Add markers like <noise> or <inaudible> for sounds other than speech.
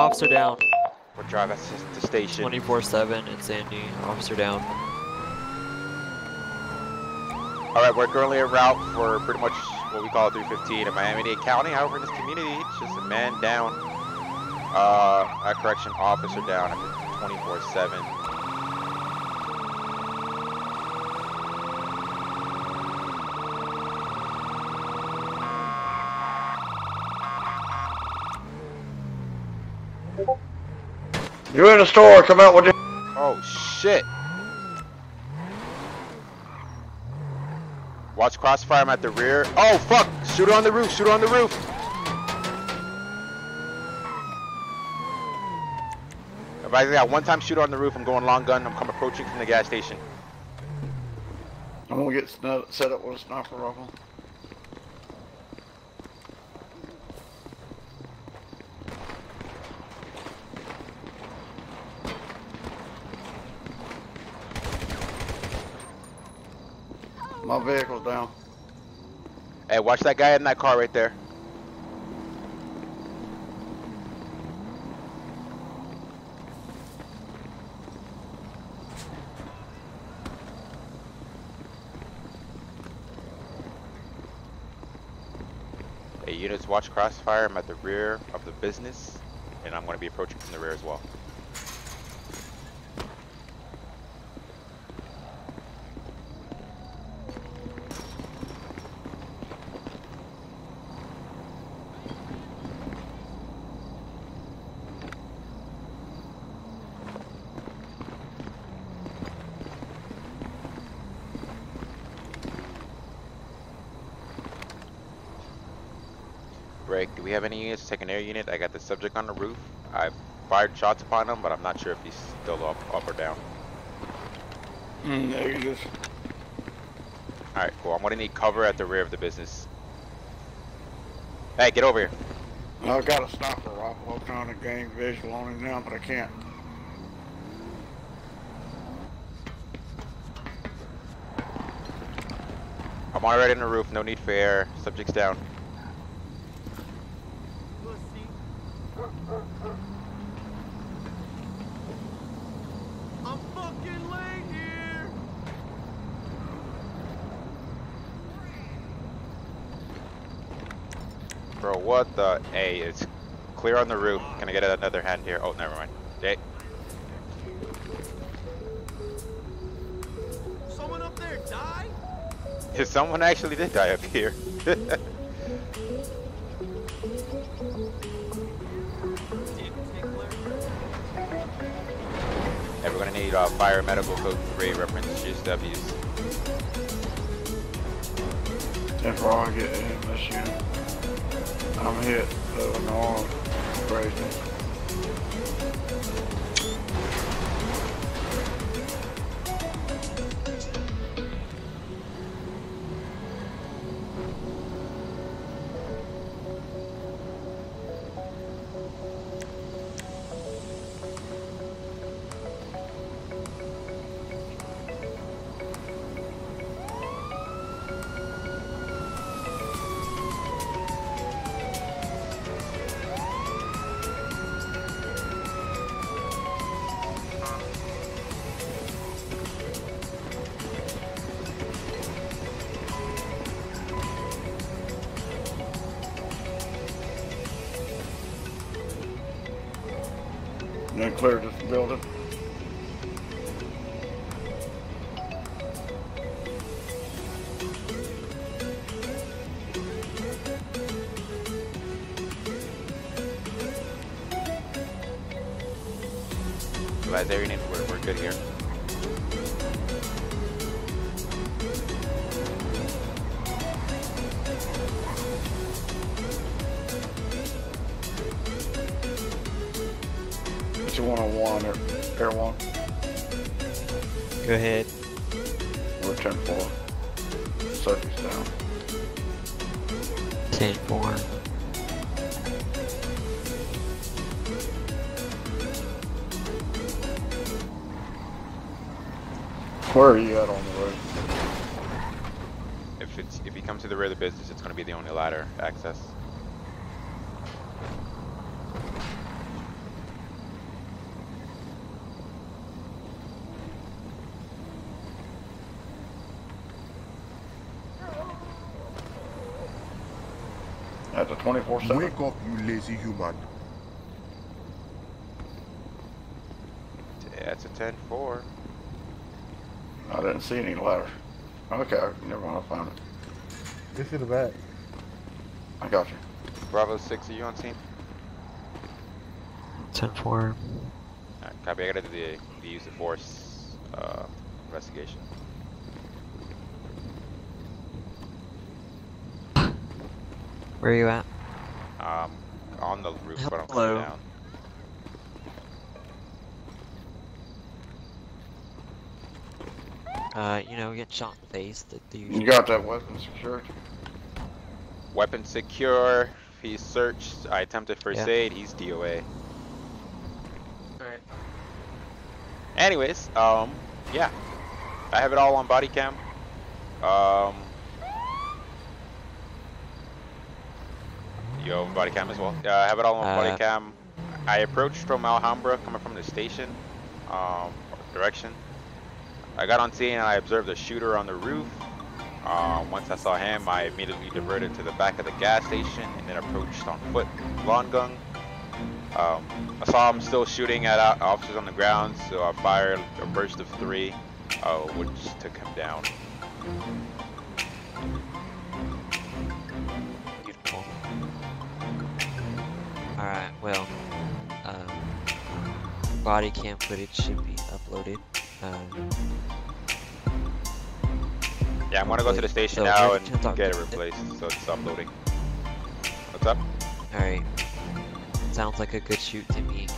officer down. We're driving to the station. 24-7 in Sandy. Officer down. All right, we're currently en route for pretty much what we call 315 in Miami-Dade County. However, in this community, it's just a man down, uh, a correction officer down 24/7. You're in the store. Come out with your. Oh shit! Watch crossfire. I'm at the rear. Oh fuck! Shooter on the roof. Shooter on the roof. If I got one time shooter on the roof, I'm going long gun. I'm come approaching from the gas station. I'm gonna get set up with a sniper rifle. My vehicle's down. Hey, watch that guy in that car right there. Hey, units, watch crossfire. I'm at the rear of the business, and I'm going to be approaching from the rear as well. Break. Do we have any units? Air unit. I got the subject on the roof. I've fired shots upon him, but I'm not sure if he's still up, up or down. Mm, negative. Alright, cool. I'm gonna need cover at the rear of the business. Hey, get over here. I've got a sniper rifle. I'm trying to gain visual on him now, but I can't. I'm already in the roof. No need for air. Subject's down. I'm fucking late here. Bro, what the? Hey, it's clear on the roof. Can I get another hand here? Oh, never mind. Hey, Someone up there died? <laughs> someone actually did die up here. <laughs> Need uh, fire medical code 3 reference GSWs. Where I get in this unit. I'm hit. Uh, no, crazy. Then clear this building. Glad there. We're, we're good here. It's a one-on-one or air one. Go ahead. We're 10-4. Subject's down. 10-4. Where are you at on the road? If it's if you come to the rear of the business, it's gonna be the only ladder access. At a 24 7. Wake up, you lazy human. That's a 10-4. I didn't see any letters. Okay, never mind, I found it. This is the back. I got you. Bravo 6, are you on scene? 10-4. Alright, copy. I gotta do the, the use of force uh, investigation. Where are you at? Um, on the roof, but I'm coming down. Uh, you know, getting shot in the face. The, the You got that weapon secured? Weapon secure. He's searched. I attempted first Yeah. aid. He's DOA. Alright. Anyways, um, yeah, I have it all on body cam. Um, you have body cam as well. Yeah, I have it all on Uh, body cam. I approached from Alhambra, coming from the station, um, direction. I got on scene and I observed a shooter on the roof. Um, once I saw him, I immediately diverted to the back of the gas station and then approached on foot, long gun. Um, I saw him still shooting at uh, officers on the ground, so I fired a burst of three, uh, which took him down. Well, um, body cam footage should be uploaded. Um, Yeah, I'm gonna go to the station So, now and get it replaced, so it's uploading. What's up? alright. Sounds like a good shoot to me.